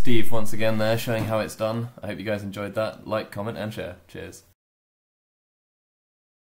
Steve, once again there, showing how it's done. I hope you guys enjoyed that. Like, comment, and share. Cheers.